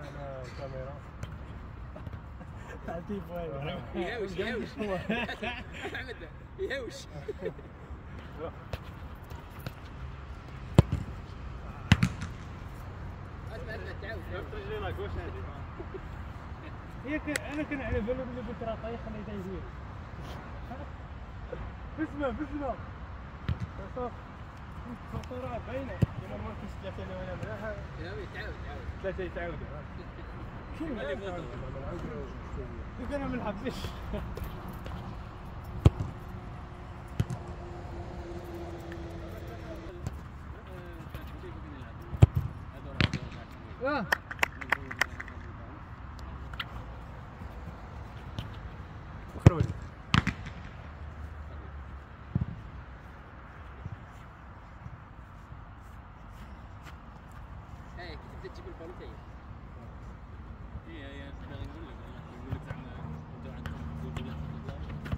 على الكاميرا يهوش يهوش يهوش هي ك- أنا كان على بالي بلي قلت راه طايح خليه يدير بسمه بسمه الصورة باينة كما ما كنتش ثلاثة أنا وأنا معاها تعاود تعاود ثلاثة يتعاودوا تعاود اللي أنا ما آه مخرول هاي كي تبدا تجيب البالون تاعي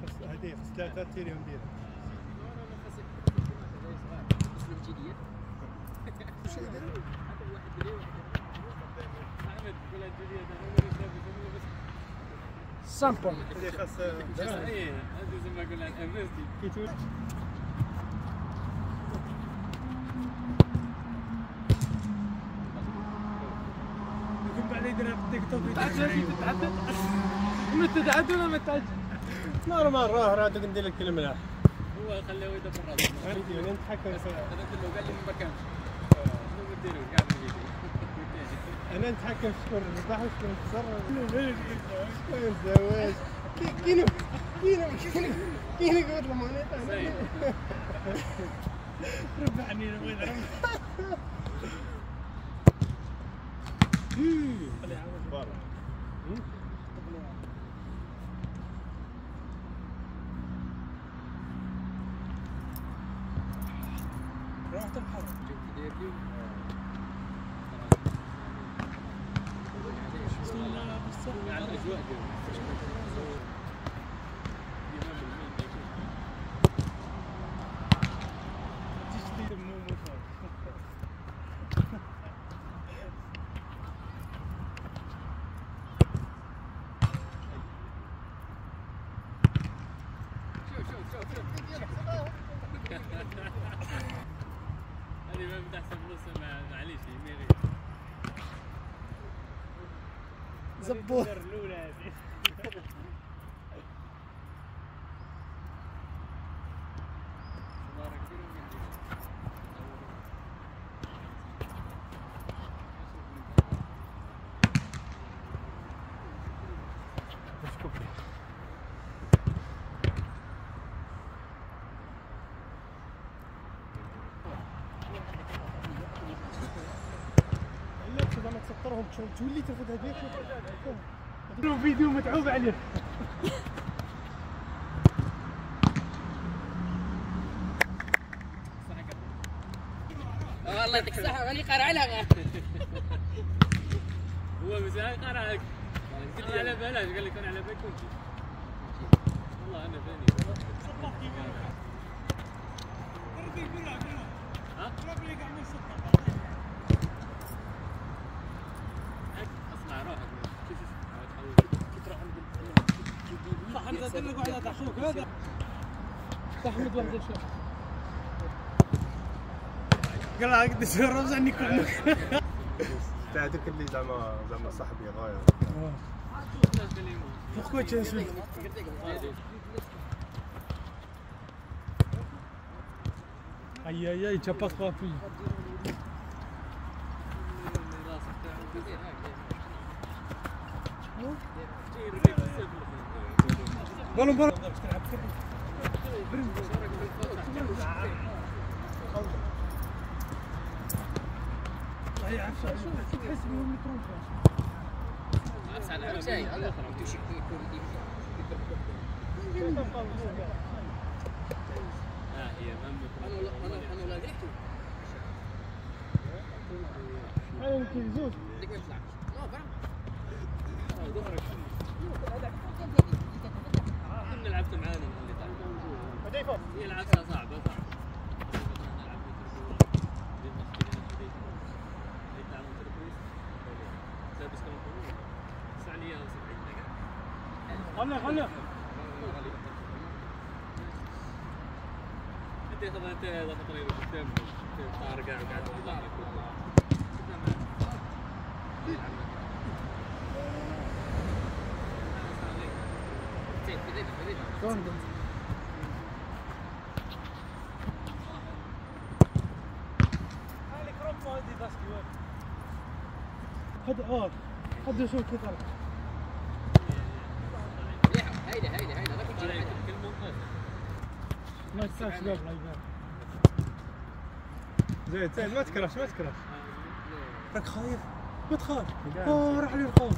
خص هذه ثلاثة تيريهم ديالها اسلوب جديد واش هذا؟ سامبل هذه كي تولد يكون بعد يدير التيك توك يتعدى ما تتعدى ولا ما تتعدى نورمال راه راه دوك ندير لك الملاح هو خلاه يدبر راسه عرفتي أنا نتحكم فيها هذا كله قال لي ما كانش شنو نديرو كاع الفيديو أنا نتحكم في شكون الرباح وشكون الخسر شكون الزواج كاين كاين كاين كاين يقول المونيطا ربحني أنا بغيت نعرف برا بسم الله забор. تسطرهم تولي تاخذ هذيك؟ له فيديو متعوب عليه. الله يعطيك الصحة راني قارع لها. هو مساء قارع لك قلت لي على بلاش قال لك أنا على بالك والله أنا ثاني ها؟ اصنع روحك شوف شوف صح انت تدلق على تحشوك هذا تحمد واحد الشيء قال لها قديش الرز عني كلك تاع دوك اللي زعما زعما صاحبي غاير Pourquoi tu insultes Aïe aïe aïe, tu n'as pas trop appuyé. هي عفسه تحس بهم الميكرون أنا يمكن زوج كنا لعبت معانا اللي هذيك هي لعبتها صعبة صعبة خليه خليه انت طبعا انت ضغط لي قدام طارق قاعد قاعد شلون هذا آه هذا شو كثر هيدا هيدا هيدا كل منقذ ما زين زين ما تكرش ما تكرش راك خايف؟ ما تخاف. اوه راح لي الخوف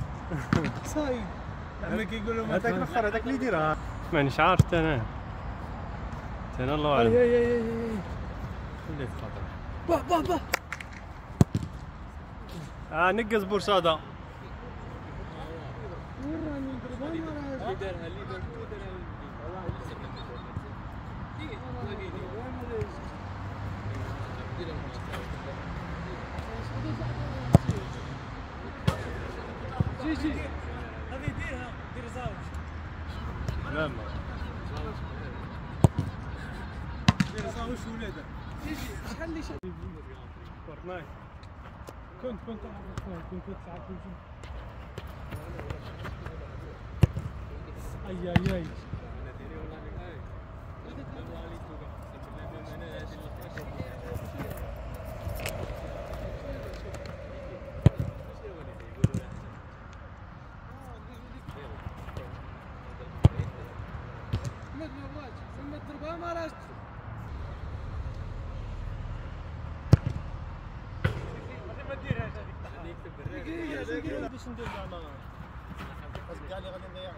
صايد عمك يقول لهم هذاك الآخر هذاك اللي يديرها مانيش عارف أنا. أنا الله أي اعلم أي أي أي. اللي تخاطر با با با. آه نقز بورصادة. وين راني ندير؟ وين راني؟ اللي دارها اللي دارها جي جي هذه ديرها دير زاوج لا دير زاوج ولادها جي جي شحال اللي شحال فورتنايت كنت كنت كنت كنت ساعات كنت اي اي اي مد باش ندير زعما قصدي علي غادي نضيعو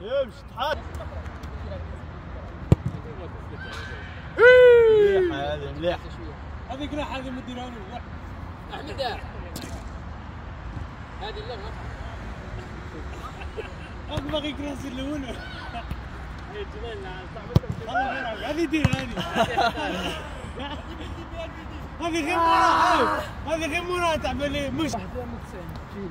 يمشي تحط مليحه هذه مليحه هذيك لا هذه مديرها احمد هذه اللغة. اقبغ يكرهس الأول هذه دير هذه. هذه غير مراه هذه غير مراجعه مش 91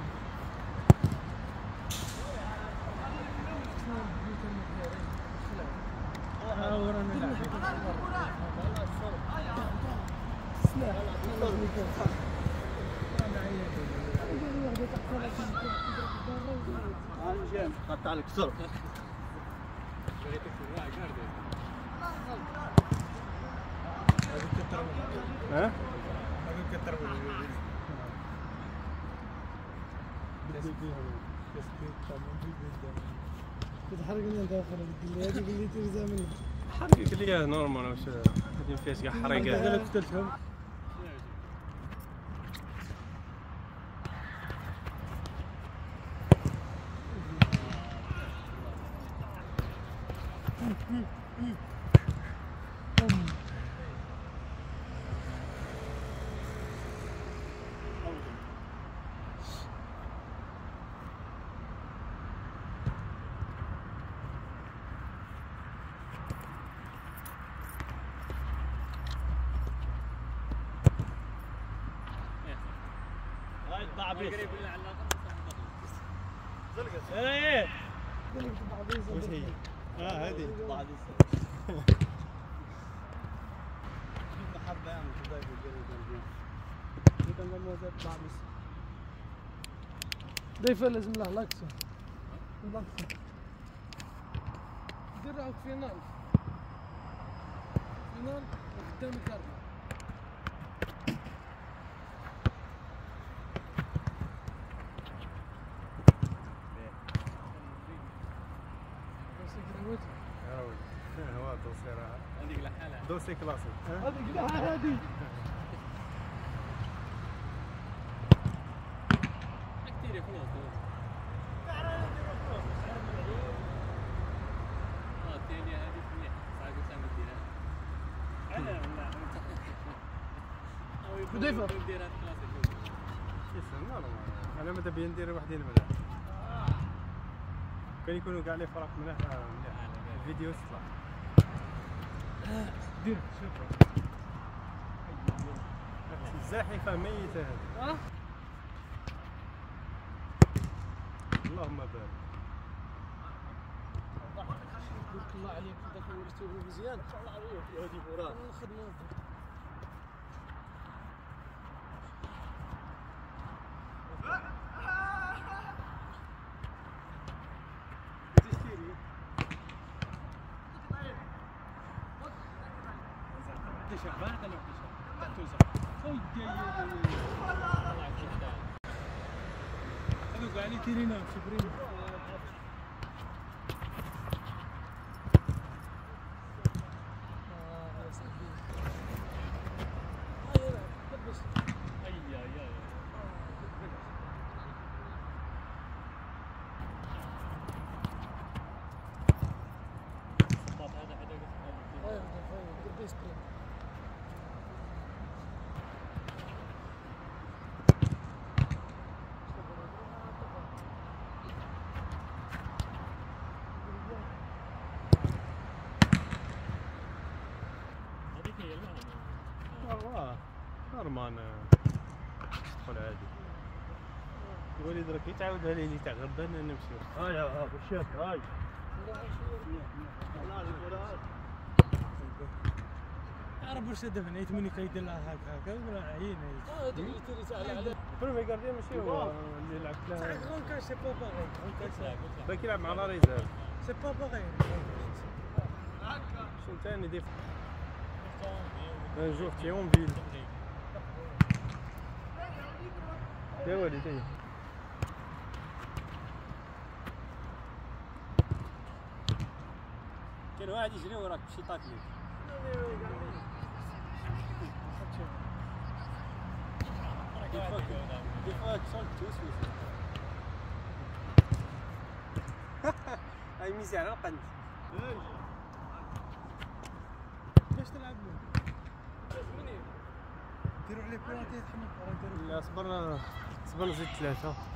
تعال كسر ها؟ تحرق لنا داخل قول لي هذه قول لي تلزم حرقك لي نورمال واش هذه ما فيهاش كاع حريقه أنا قتلتهم إيه وش هي؟ آه هذه. ضيفه لازم له لاكسه لاكسه دير راك فينال فينال قدامك اربعه هو توصيرها هذيك لحالها دوسي كلاسيك هذه كلها هذه كثير يا خلاص آه الثانية هذه مليحة صعب تعمل فيها حذيفة. نديرها كلاسيك اسم نورمال أنا ماذا بيا ندير وحدين ماذا كان يكونوا كاع لي فرق مليح مليح الفيديو تطلع دير شوف الزاحفة ميتة هذه. اللهم بارك. الله عليك. داك ورثوه مزيان الله عليك هادي مراد الخدمه هذوك علي كيرينا سوبريم هذيك هي المعنى والله نورمال تدخل عادي. الوليد راه كيتعاودها لي تاع غدا أنا نمشيو هاي ها برشات هاي عرف واش هذا بنيت مني كيدير لها هكا؟ هكا ولا عين هذيك اللي تيري تاع على بروفي ماشي هو اللي لعب لها غونكا سي با باغي باقي يلعب مع لا ريزيرف سي با باغي شنو ثاني دي ان جور تيونفيل يا وليد هي كان واحد يجري وراك بشي طاكلي دي فوا تصون توسوس هاي ميزان القند باش تلعب ديروا عليه يتحمل لا صبرنا صبرنا زيد ثلاثة.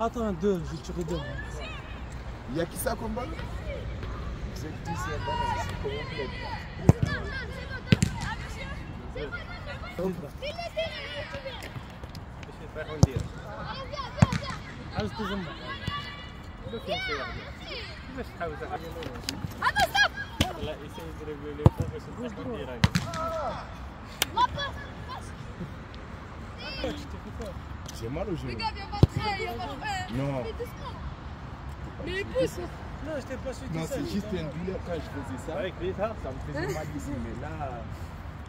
Attends, deux, je vais tirer deux. Il y a qui ça comme ballon Vous êtes tous un ballon, c'est comme un club. C'est bon, c'est bon File-le, file-le, باش نفرحوا ندير Allez, viens, viens, viens عاوز تزمر كيفاش تحاول تحاول Attends, stop لا يسوي يضرب لي فوق باش نفتحوا ديراكت j'ai mal ou j'ai mal Regarde, il n'y a pas de train, il n'y a pas de. Non. Mais les pouces Non, je t'ai pas su Non, c'est juste une douleur quand je faisais ça. Avec les arbres, ça me faisait mal ici, mais là.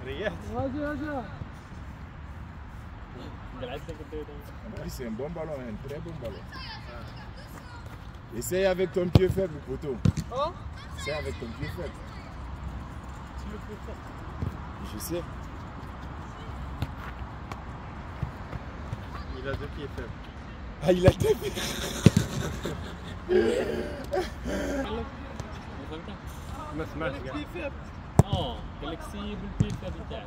Regarde. Vas-y, vas-y. En plus, c'est un bon ballon, un très bon ballon. Essaye avec ton pied faible, poteau. Oh Essaye avec ton pied faible. Tu le fais fort. Je sais. Il a deux pieds faibles Ah, il a tapé. فهمت ما سمعتش كاع آه قال لك سيب بتاعك!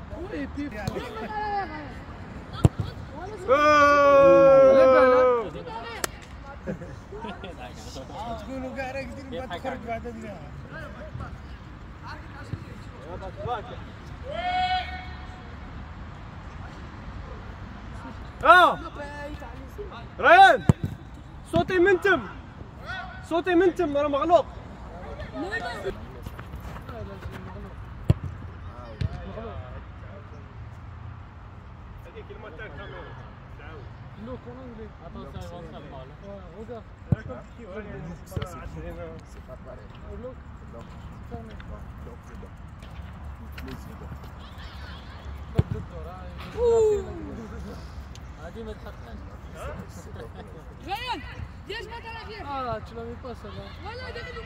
تقولوا كاع بعد تخرج بعد. آه. ريان صوتي منتم صوتي منتم تم راه مغلوق. هذه ما viens, je m'attends à la bière. Ah, tu l'avais pas celle-là. Voilà, David.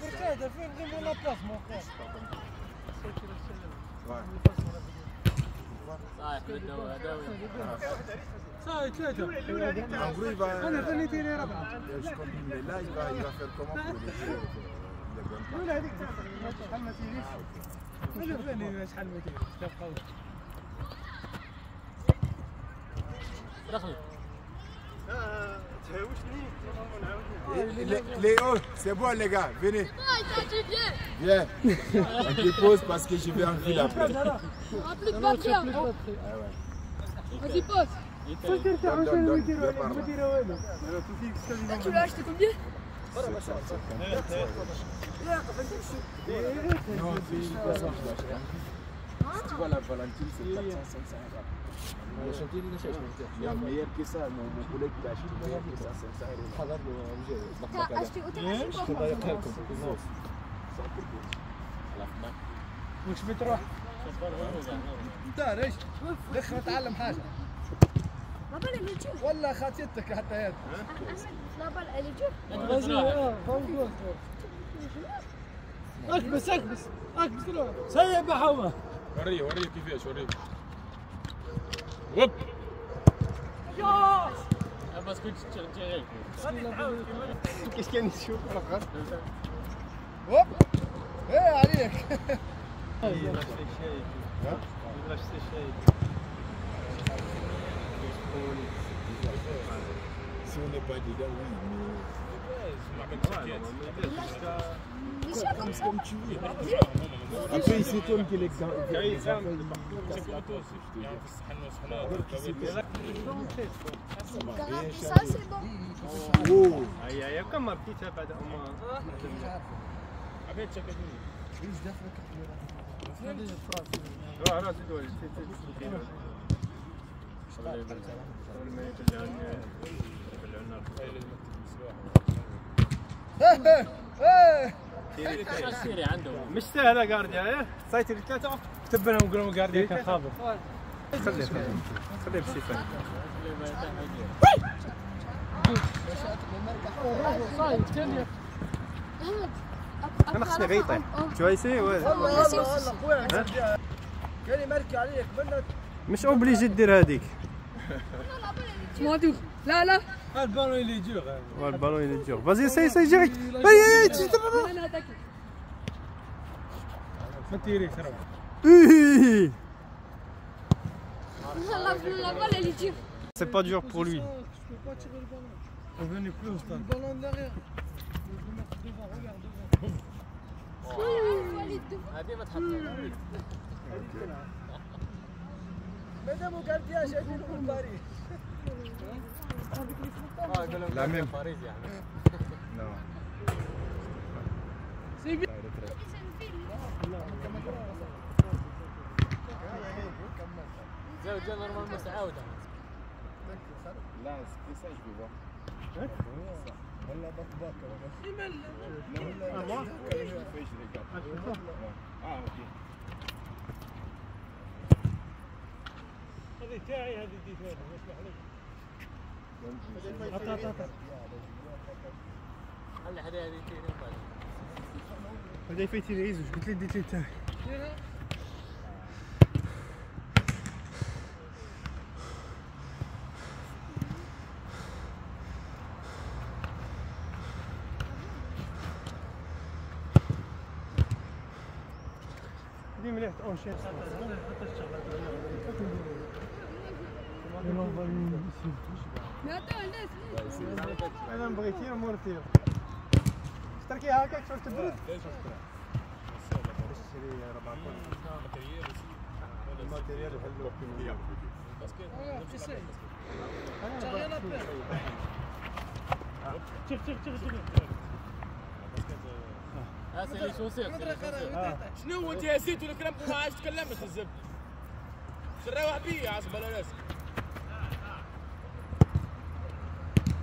Pourquoi T'as fait vraiment la place, mon frère. Ouais. صحيح بالدواء هذا Ça, ثلاثة. أنا ثنيتين يا ربع. Je crois qu'il est là, il va, il va faire comment pour les jouer Il est bien. ولا هذيك شحال ما تيريش. شحال ما تيريش. تبقى دخل Les, les- Léo, c'est bon les gars, venez. Ah, il t'a dit viens. Viens. On dépose parce que je vais en ville après. Ah, plus de batterie. hein. Vas-y, pose. Donne, donne, donne, viens par là. Là, tu l'as acheté combien Non, c'est je sais pas ça, je l'ai acheté. Si tu vois la Valentine, c'est 400, 500 euros. A meilleur que ça, mon, mon collègue il a acheté meilleur que ça, 500 euros. T'as acheté automatiquement وش بتروح؟ انت ليش؟ دخل تعلم حاجة La balle, elle est dure. ولا خاتيتك حتى آه فوق اكبس اكبس اكبس سيب يا حومه وريه وريه كيفاش وريه Hop Ah parce que tu tires direct. Qu'est-ce qu'il y a ah, la hein. Hop Eh allez Il sécher et tout. Il lâche sécher et tout. Si on n'est pas oui, mais... Ouais. Ça m'a rien Ça, changé. c'est bon. Oh, هيا هيا كم بديتها بعد أما روح روح زيد ولد زيد زيد زيد أول ما يرجعون يرجعون إيش سيري عنده مش سهلة جارديا إيه سايتي الثلاثة كتب لهم قولوا جارديا كان خابط خليه خليه بشي أنا خصني غير يطيح جويسي والله خويا كان يمركي عليك مش اوبليجي دير هذيك Moi, Là, là. البالون اللي يجيو البالون اللي تجور فازي سي سي جيريكت هيا تجي أنا هذاك. ما تيريش راه La la balle, elle est dure. C'est pas dur pour lui. Revenez plus au stade. Le ballon derrière. Elle est dure. هذه ما تحطها مادام وقارديا جايبين من باريس la même. باريس يعني Non. زي جا نورمال بس عاودة Là, c'est ça, je vais voir. ولا بطباق Non, non, quand je le fais, je regarde. Ouais. Ah, ok. هذه تاعي هذه دي ثاني عطا عطا عطا خلي حدا وبعدين هذا فايتي العيز واش قلت لي ديت لي تاعي دي مليح اونشين Mais attends, أنا بغيتي مورتي تركي هكاك شري ربع الماتيريال سير شنو انت يا سيدي الكلام ما عادش تكلمت الزبد شراوح بيا عصب على راسك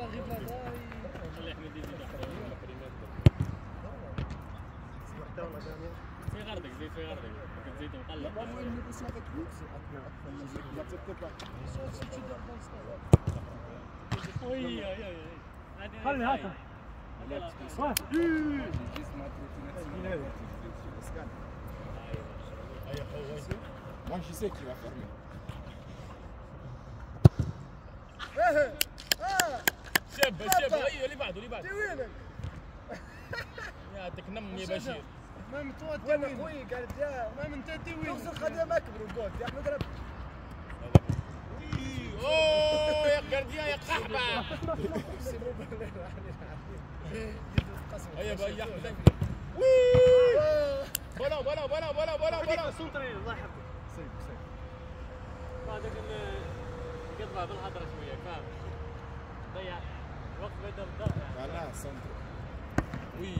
يزيد واحد في غردك زي في غردك ممكن تزيد مقلب وي وي وي خلي هاتها هيا حوي Moi, je sais qu'il va fermer. شاب شاب أيوه اللي بعده اللي بعده يا عندك نم يا بشير ما تو وأنا أخوي قال جاء ما من تدي وين تغسل خدم اكبر وقول يا قرديا يا قحبه هيا بقى يا احمد وي بلا بلا بلا بلا بلا بلا سنترين الله يحفظك بعدك انه قطبه بالحضره شوية فاهم ضيع وقت بدل centre. وي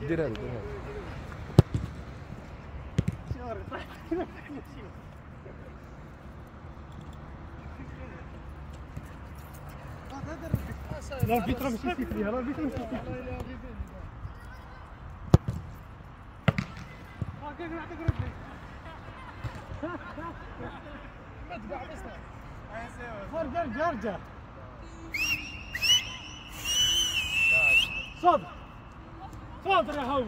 ديرها له ديرها لا الفيترا مش نسيت فيها لا الفيترا مش نسيت فيها هاكاك نعطيك ردي ما تباع بس ارجع ارجع ارجع صدر. صدر يا هو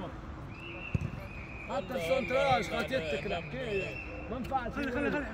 حتى السونتراج خاتيتك لا ما نفعش خلي خلي خلي